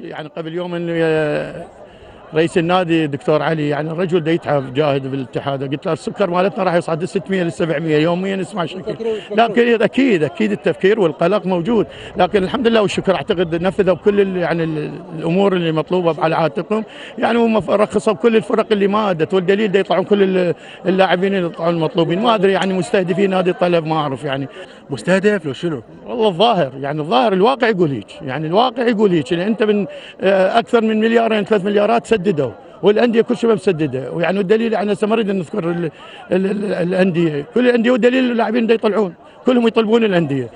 يعني قبل يوم رئيس النادي دكتور علي يعني الرجل ده يتعب جاهد بالاتحاد قلت له السكر مالتنا راح يصعد 600 ل 700 يوميا نسمع شكل لكن أكيد أكيد التفكير والقلق موجود. لكن الحمد لله والشكر أعتقد نفذوا كل يعني الأمور اللي مطلوبة على عاتقهم. يعني هم رخصوا كل الفرق اللي ما ادت والدليل ده يطلعون كل اللاعبين اللي يطلعون المطلوبين. ما أدري يعني مستهدفين نادي الطلب ما أعرف يعني. مستهدف لو شنو؟ والله الظاهر يعني الظاهر الواقع يقول هيك. يعني الواقع يقول هيك. يعني أنت من أكثر من مليارين ثلاث مليارات مسدده والأندية كل شباب مسددة. ويعني الدليل إحنا استمرنا نذكر ال ال ال الأندية. كل الأندية والدليل اللاعبين يطلعون كلهم يطلبون الأندية.